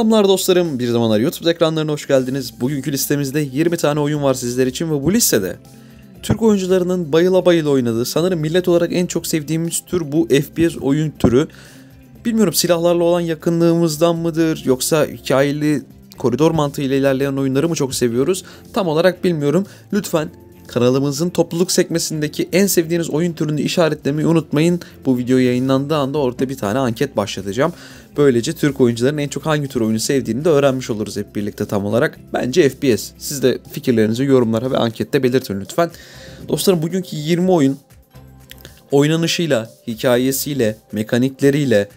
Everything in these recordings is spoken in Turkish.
Selamlar dostlarım. Bir zamanlar YouTube ekranlarına hoş geldiniz. Bugünkü listemizde 20 tane oyun var sizler için ve bu listede Türk oyuncularının bayıla bayıla oynadığı, sanırım millet olarak en çok sevdiğimiz tür bu FPS oyun türü. Bilmiyorum silahlarla olan yakınlığımızdan mıdır yoksa hikayeli koridor mantığıyla ilerleyen oyunları mı çok seviyoruz? Tam olarak bilmiyorum. Lütfen kanalımızın topluluk sekmesindeki en sevdiğiniz oyun türünü işaretlemeyi unutmayın. Bu video yayınlandığı anda orada bir tane anket başlatacağım. Böylece Türk oyuncuların en çok hangi tür oyunu sevdiğini de öğrenmiş oluruz hep birlikte tam olarak. Bence FPS. Siz de fikirlerinizi yorumlara ve ankette belirtin lütfen. Dostlarım bugünkü 20 oyun oynanışıyla, hikayesiyle, mekanikleriyle,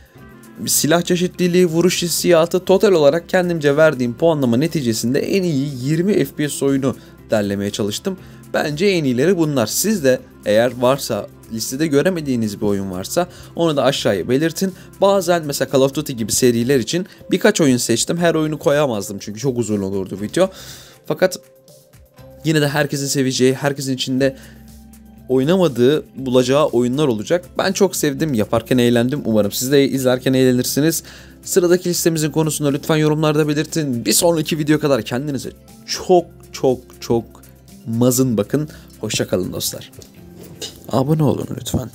silah çeşitliliği, vuruş hissiyatı total olarak kendimce verdiğim puanlama neticesinde en iyi 20 FPS oyunu derlemeye çalıştım. Bence en iyileri bunlar. Siz de eğer varsa listede göremediğiniz bir oyun varsa onu da aşağıya belirtin. Bazen mesela Call of Duty gibi seriler için birkaç oyun seçtim. Her oyunu koyamazdım çünkü çok uzun olurdu video. Fakat yine de herkesin seveceği, herkesin içinde oynamadığı, bulacağı oyunlar olacak. Ben çok sevdim, yaparken eğlendim. Umarım siz de izlerken eğlenirsiniz. Sıradaki listemizin konusunda lütfen yorumlarda belirtin. Bir sonraki video kadar kendinize çok çok çok mazın bakın. Hoşçakalın dostlar. Abone olun lütfen.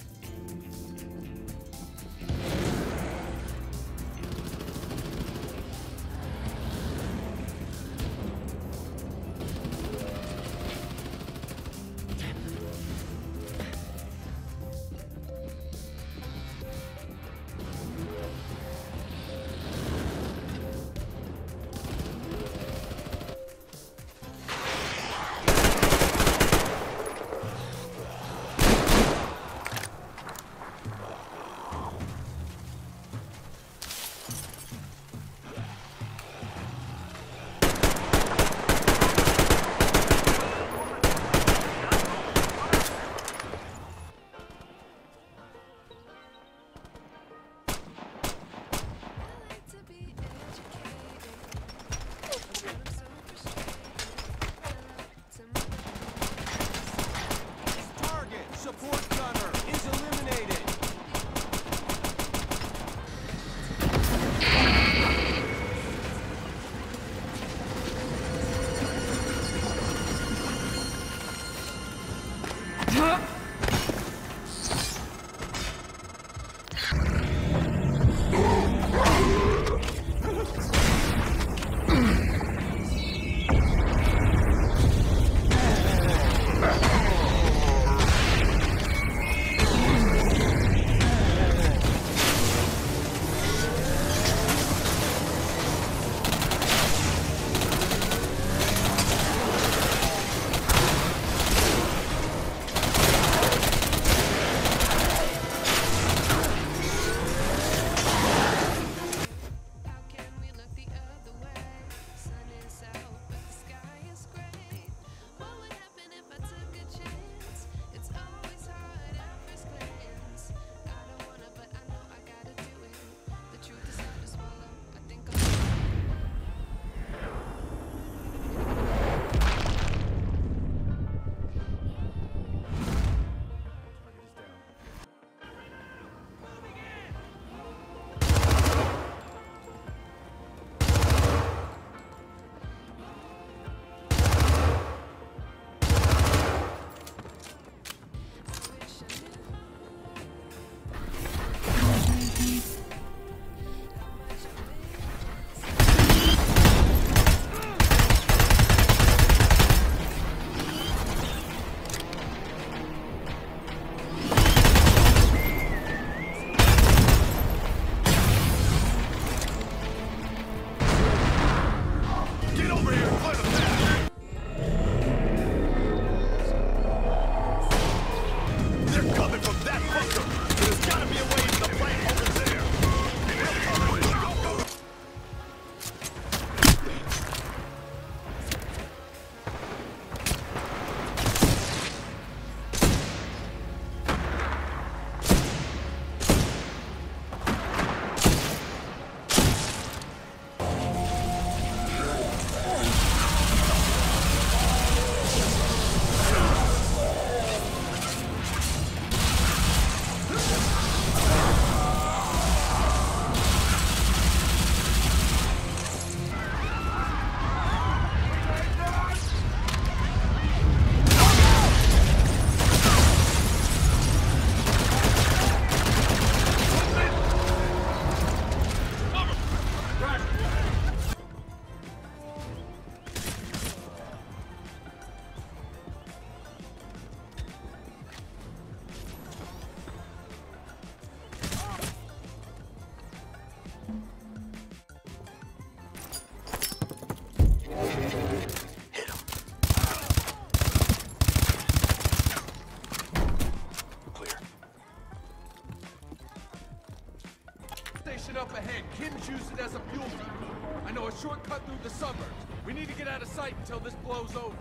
Kim's used it as a fuel depot. I know a shortcut through the suburbs. We need to get out of sight until this blows over.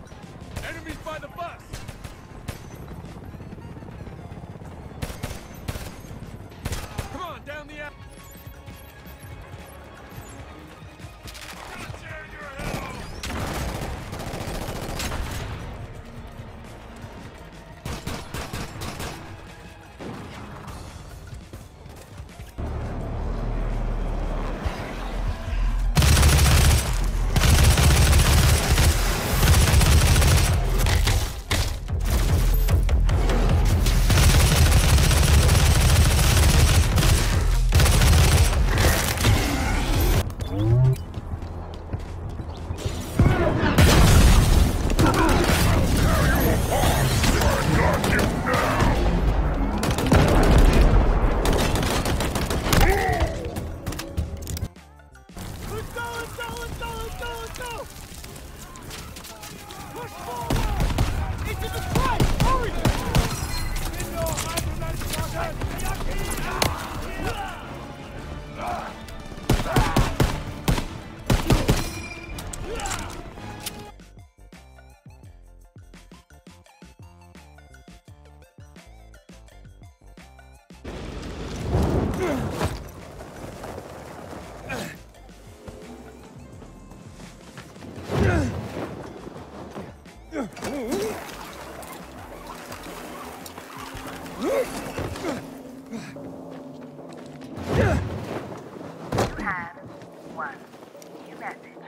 Enemies by the bus! Come on, down the alley. Go, let's go, let's go, let's go, let's go! Push forward! Into the fight! Hurry! You new message.